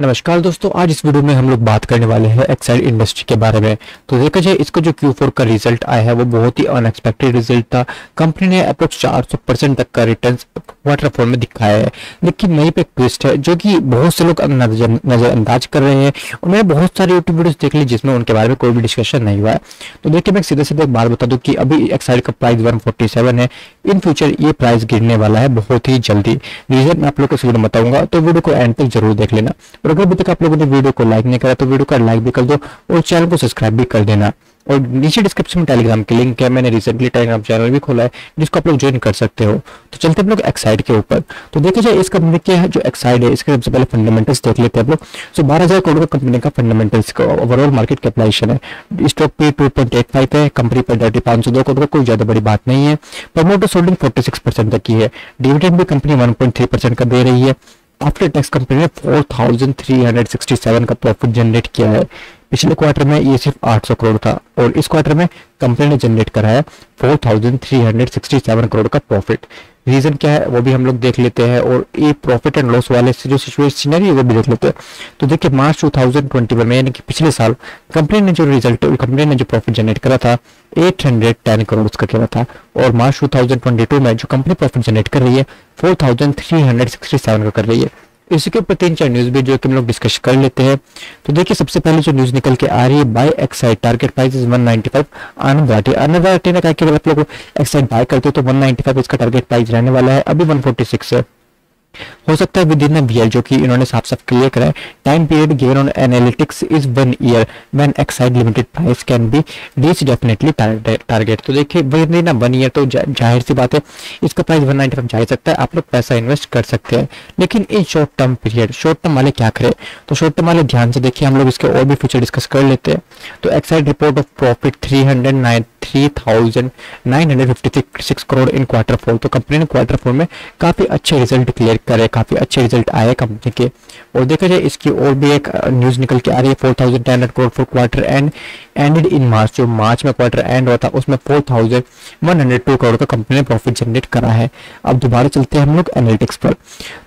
नमस्कार दोस्तों, आज इस वीडियो में हम लोग बात करने वाले हैं एक्साइड इंडस्ट्री के बारे में। तो देखा जाए, इसका जो Q4 का रिज़ल्ट आया है, वो बहुत ही अनएक्सपेक्टेड रिज़ल्ट था। कंपनी ने अप्रोक्स 400 परसेंट तक का रिटर्न क्वार्टर फोर में दिखाया है। लेकिन वहीं पे ट्विस्ट है, जो कि बहुत से लोग नजरअंदाज कर रहे हैं। और मैंने बहुत सारे यूट्यूब वीडियो देख ली जिसमें उनके बारे में कोई भी डिस्कशन नहीं हुआ है। तो देखिए, मैं सीधे सीधे एक बात बता दूँ कि अभी एक्साइड का प्राइस वन है। इन फ्यूचर ये प्राइस गिरने वाला है बहुत ही जल्दी। रीजन मैं आप लोग को वीडियो बताऊँगा तो वीडियो को एंड तक ज़रूर देख लेना। और अगर अभी तक आप लोगों ने वीडियो को लाइक नहीं करा तो वीडियो का लाइक भी कर दो और चैनल को सब्सक्राइब भी कर देना। और नीचे डिस्क्रिप्शन में टेलीग्राम की लिंक है, मैंने रिसेंटली टेलीग्राम चैनल भी खोला है, जिसको आप लोग ज्वाइन कर सकते हो। तो चलते हम लोग एक्साइड के ऊपर। तो देखा जाए इस कंपनी के जो एक्साइड है, इसके सबसे पहले फंडामेंटल्स देख लेते हैं आप लोग। सो बारह हज़ार करोड़ का कंपनी का फंडामेंटल्स का ओवरऑल मार्केट कैपिटलाइजेशन है। स्टॉक पे टू पॉइंट एट फाइव है कंपनी पर डर्टी पाँच सौ दो करोड़ का कोई ज़्यादा बड़ी बात नहीं है। Promoters holding forty six percent तक की है। डिविडेंड भी company one point three percent का दे रही है। आफ्टर टैक्स कंपनी ने 4,367 का प्रॉफिट जनरेट किया है। पिछले क्वार्टर में ये सिर्फ़ 800 करोड़ था और इस क्वार्टर में कंपनी ने जनरेट करा है 4,367 करोड़ का प्रॉफिट रीजन क्या है वो भी हम लोग देख लेते हैं और ये प्रॉफिट एंड लॉस वाले से जो सिचुएशन है वो भी देख लेते हैं। तो देखिए मार्च 2021 में यानी कि पिछले साल कंपनी ने जो रिज़ल्ट कंपनी ने जो प्रॉफिट जनरेट करा था 810 करोड़ उसका किया था। और मार्च 2022 में जो कंपनी प्रॉफिट जनरेट कर रही है 4367 का कर रही है। इसी के ऊपर तीन चार न्यूज़ भी जो कि हम लोग डिस्कस कर लेते हैं। तो देखिए, सबसे पहले जो न्यूज़ निकल के आ रही है buy Exide target price is 195 Anand Rathi Anand ने कहा कि अगर आप लोग एक्साइड बाय करते हो तो 195 इसका टारगेट प्राइस रहने वाला है। अभी 146 है। हो सकता है विद इन ईयर जो कि इन्होंने साफ़ साफ़ क्लियर करा है। Time period given on analytics is one year when Exide limited price can be reach definitely target तो देखिए विद इन वन ईयर तो जा, ज़ाहिर सी बात है इसका प्राइस वन नाइनटी जा सकता है आप लोग पैसा इन्वेस्ट कर सकते हैं। लेकिन इन short term period short term वाले क्या करें? तो शॉर्ट टर्म वाले ध्यान से देखिए हम लोग इसके और भी फ्यूचर डिस्कस कर लेते हैं। तो Exide report of profit three hundred nine three thousand nine hundred fifty six crore in quarter four तो कंपनी ने क्वार्टर फोर में काफ़ी अच्छे रिज़ल्ट क्लियर करे काफ़ी अच्छे रिज़ल्ट आए कंपनी के। और देखा जाए, इसकी और भी एक न्यूज़ निकल के आ रही है four thousand ten hundred crore for quarter and ended in March जो मार्च में क्वार्टर एंड हुआ था, उसमें four thousand one hundred two crore का कंपनी ने प्रॉफिट जनरेट करा है। अब दोबारा चलते हैं हम लोग एनालिटिक्स पर।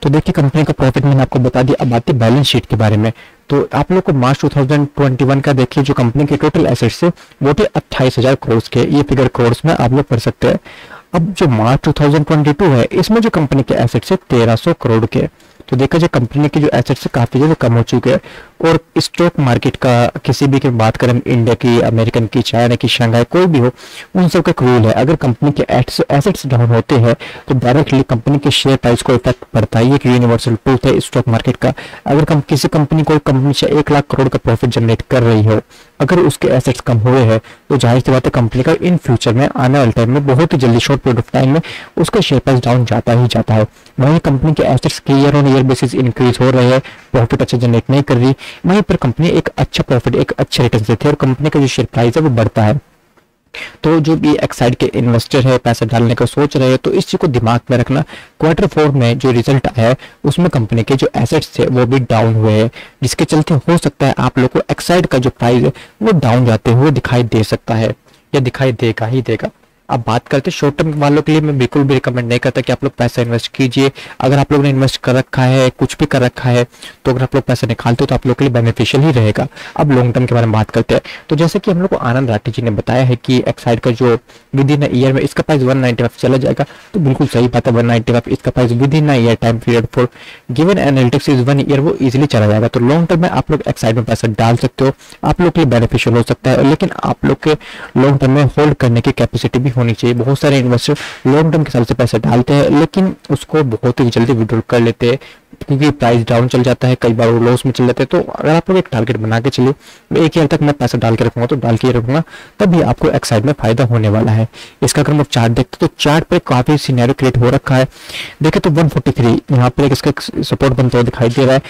तो देखिए कंपनी का प्रॉफिट मैंने आपको बता दिया, अब आते बैलेंस शीट के बारे में। तो आप लोग को मार्च 2021 का देखिए, जो कंपनी के टोटल एसेट्स है वो थे अट्ठाईस हज़ार करोड़ के। ये फिगर करोड़ में आप लोग पढ़ सकते हैं। अब जो मार्च 2022 है इसमें जो कंपनी के एसेट्स है 1300 करोड़ के। तो देखा जाए कंपनी के जो एसेट्स काफ़ी ज़्यादा कम हो चुके हैं। और स्टॉक मार्केट का किसी भी की बात करें इंडिया की अमेरिकन की चाइना की शंघाई कोई भी हो उन सब का रूल है। अगर कंपनी के एसेट्स डाउन होते हैं तो डायरेक्टली कंपनी के शेयर प्राइस को इफ़ेक्ट पड़ता है। यूनिवर्सल ट्रूथ है स्टॉक मार्केट का। अगर कम, किसी कंपनी कोई कंपनी से एक लाख करोड़ का प्रॉफिट जनरेट कर रही हो अगर उसके एसेट्स कम हुए हैं तो ज़ाहिर सी बात है कंपनी का इन फ्यूचर में, आने वाले टाइम में बहुत ही जल्दी शॉर्ट पीरियड ऑफ़ टाइम में उसका शेयर प्राइस डाउन जाता ही जाता है। वहीं कंपनी के एसेट्स के year on year basis increase हो रहे हैं प्रॉफिट अच्छा जनरेट नहीं कर रही। वहीं पर कंपनी एक अच्छा प्रॉफिट एक अच्छे रिटर्न देती है और कंपनी का जो शेयर प्राइस है वो बढ़ता है। तो जो भी एक्साइड के इन्वेस्टर है, पैसा डालने का सोच रहे हैं तो इस चीज़ को दिमाग में रखना। क्वार्टर फोर में जो रिज़ल्ट आया है उसमें कंपनी के जो एसेट्स थे, वो भी डाउन हुए हैं, जिसके चलते हो सकता है आप लोग को एक्साइड का जो प्राइस है, वो डाउन जाते हुए दिखाई दे सकता है, या दिखाई देगा ही देगा। अब बात करते हैं शॉर्ट टर्म वालों के लिए मैं बिल्कुल भी रिकमेंड नहीं करता कि आप लोग पैसा इन्वेस्ट कीजिए। अगर आप लोगों ने इन्वेस्ट कर रखा है, कुछ भी कर रखा है तो अगर आप लोग पैसा निकालते हो तो आप लोग के लिए बेनिफिशियल ही रहेगा। अब लॉन्ग टर्म के बारे में बात करते हैं। तो जैसे कि हम लोग को आनंद राठी जी ने बताया है कि एक्साइड का जो विद इन ईयर में, इसका प्राइस वन चला जाएगा। तो बिल्कुल सही बात है वन इसका price within year time period for given analytics is one year वो इजिली चला जाएगा। तो लॉन्ग टर्म में आप लोग एक्साइड में पैसा डाल सकते हो। आप लोग के लिए बेनिफिशियल हो सकता है, लेकिन आप लोग के लॉन्ग टर्म में होल्ड करने की कैपेसिटी होनी चाहिए। बहुत सारे इन्वेस्टर लॉन्ग टर्म के हिसाब से पैसा डालते हैं, लेकिन उसको बहुत ही जल्दी विड्रॉल कर लेते हैं, क्योंकि प्राइस डाउन चल जाता है, कई बार वो लॉस में चल जाते हैं। तो अगर आप लोग एक टारगेट बना के चलिए मैं एक ईयर तक मैं पैसा डाल के रखूँगा तो डाल के रखूँगा, तभी आपको एक साइड में फ़ायदा होने वाला है। इसका अगर हम चार्ट देखते तो चार्ट पे काफ़ी सीनेरियो क्रिएट हो रखा है। देखे तो 143 यहाँ पे इसका सपोर्ट बनता हुआ दिखाई दे रहा है।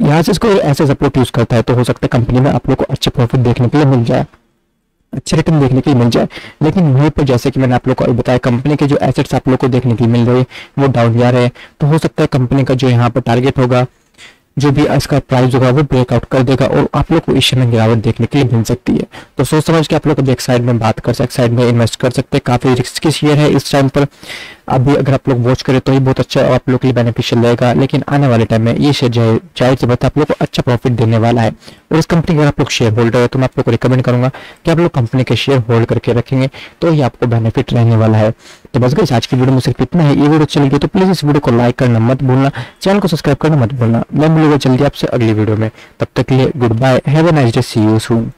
यहाँ से इसको ऐसे सपोर्ट यूज़ करता है तो हो सकता है कंपनी में आप लोग को अच्छे प्रॉफिट देखने के लिए मिल जाए। अच्छे रिटर्न देखने के लिए मिल जाए। लेकिन वहीं पर जैसे कि मैंने आप लोग को बताया कंपनी के जो एसेट्स आप लोग को देखने के लिए मिल रहे, वो डाउन जा रहे हैं। तो हो सकता है कंपनी का जो यहाँ पर टारगेट होगा, जो भी इसका प्राइस होगा, वो ब्रेकआउट कर देगा और आप लोग को इस में गिरावट देखने के लिए मिल सकती है। तो सोच समझ के आप लोग एक साइड में बात कर सकते साइड में इन्वेस्ट कर सकते हैं। काफ़ी रिस्क शेयर है इस टाइम पर। अभी अगर आप लोग वॉच करें तो ही बहुत अच्छा आप लोग के लिए बेनिफिशियल रहेगा। लेकिन आने वाले टाइम में ये शेयर ज़ाहिर सी बात आप लोग को अच्छा प्रॉफिट देने वाला है। और इस कंपनी के अगर आप लोग शेयर होल्डर है तो मैं आप लोग को रिकमेंड करूँगा कि आप लोग कंपनी के शेयर होल्ड करके रखेंगे तो ही आपको बेनिफिट रहने वाला है। तो बस गई आज की वीडियो में सिर्फ़ इतना है। ये वीडियो चल गई तो प्लीज़ इस वीडियो को लाइक करना मत भूलना। चैनल को सब्सक्राइब करना मत भूलना। मैं मिलूँगा जल्दी आपसे अगली वीडियो में। तब तक के लिए good bye have a nice day see you soon